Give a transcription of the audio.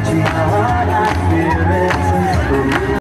touching my